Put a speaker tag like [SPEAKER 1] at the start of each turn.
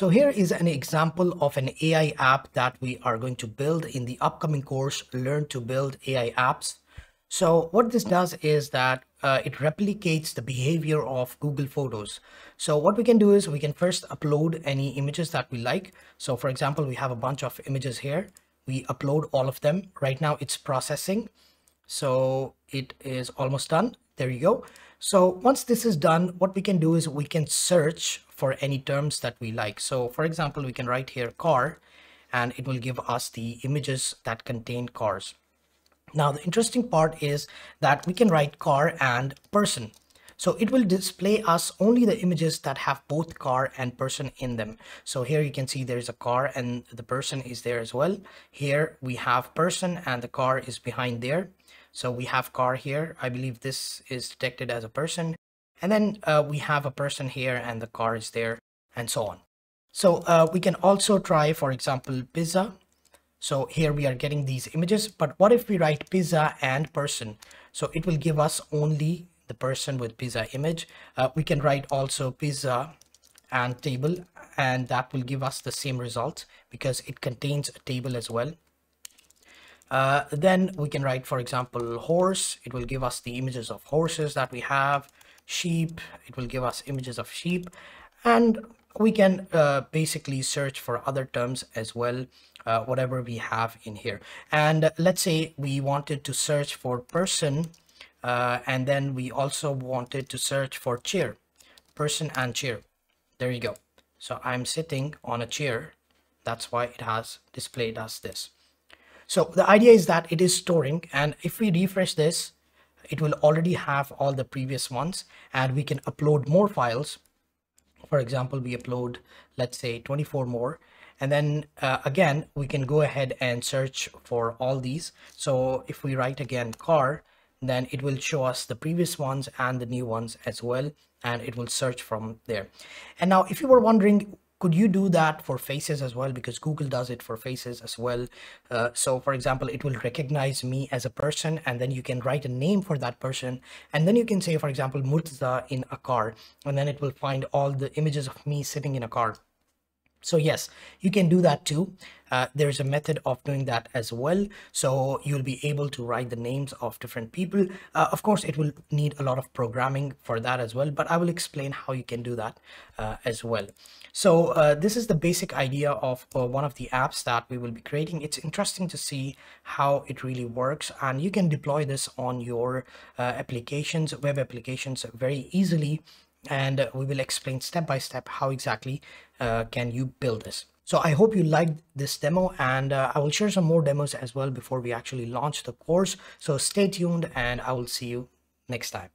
[SPEAKER 1] So here is an example of an AI app that we are going to build in the upcoming course, Learn to Build AI Apps. So what this does is that uh, it replicates the behavior of Google Photos. So what we can do is we can first upload any images that we like. So for example, we have a bunch of images here. We upload all of them. Right now it's processing. So it is almost done. There you go. So once this is done, what we can do is we can search for any terms that we like. So for example, we can write here car and it will give us the images that contain cars. Now, the interesting part is that we can write car and person. So it will display us only the images that have both car and person in them. So here you can see there's a car and the person is there as well. Here we have person and the car is behind there. So we have car here. I believe this is detected as a person. And then uh, we have a person here and the car is there and so on. So uh, we can also try, for example, pizza. So here we are getting these images, but what if we write pizza and person? So it will give us only the person with pizza image. Uh, we can write also pizza and table, and that will give us the same result because it contains a table as well. Uh, then we can write, for example, horse. It will give us the images of horses that we have. Sheep. It will give us images of sheep. And we can uh, basically search for other terms as well, uh, whatever we have in here. And let's say we wanted to search for person, uh, and then we also wanted to search for chair, person and chair. There you go. So I'm sitting on a chair. That's why it has displayed us this. So the idea is that it is storing and if we refresh this, it will already have all the previous ones and we can upload more files. For example, we upload, let's say 24 more and then uh, again, we can go ahead and search for all these. So if we write again car, then it will show us the previous ones and the new ones as well and it will search from there and now if you were wondering could you do that for faces as well? Because google does it for faces as well. Uh, so for example it will recognize me as a person and then you can write a name for that person. And then you can say for example Murtaza in a car. And then it will find all the images of me sitting in a car so yes, you can do that too. Uh, there's a method of doing that as well. So you'll be able to write the names of different people. Uh, of course, it will need a lot of programming for that as well, but I will explain how you can do that uh, as well. So uh, this is the basic idea of uh, one of the apps that we will be creating. It's interesting to see how it really works and you can deploy this on your uh, applications, web applications very easily and we will explain step by step how exactly uh, can you build this. So I hope you liked this demo and uh, I will share some more demos as well before we actually launch the course. So stay tuned and I will see you next time.